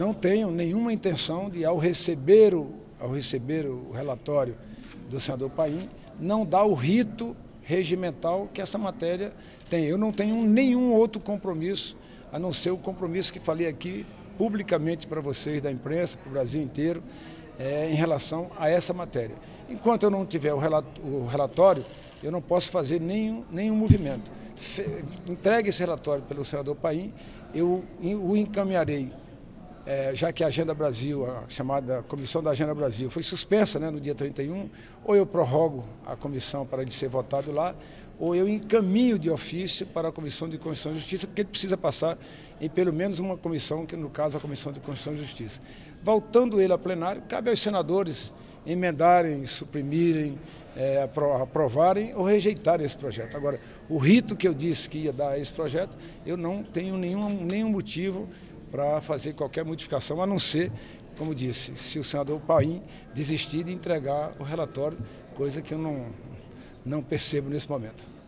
Não tenho nenhuma intenção de, ao receber o, ao receber o relatório do senador Paim, não dar o rito regimental que essa matéria tem. Eu não tenho nenhum outro compromisso, a não ser o compromisso que falei aqui publicamente para vocês da imprensa, para o Brasil inteiro, é, em relação a essa matéria. Enquanto eu não tiver o relatório, eu não posso fazer nenhum, nenhum movimento. Entregue esse relatório pelo senador Paim, eu o encaminharei é, já que a Agenda Brasil, a chamada Comissão da Agenda Brasil, foi suspensa né, no dia 31, ou eu prorrogo a comissão para ele ser votado lá, ou eu encaminho de ofício para a Comissão de Constituição e Justiça, porque ele precisa passar em pelo menos uma comissão, que no caso a Comissão de Constituição e Justiça. Voltando ele a plenário, cabe aos senadores emendarem, suprimirem, é, aprovarem ou rejeitarem esse projeto. Agora, o rito que eu disse que ia dar a esse projeto, eu não tenho nenhum, nenhum motivo para fazer qualquer modificação, a não ser, como disse, se o senador Paim desistir de entregar o relatório, coisa que eu não, não percebo nesse momento.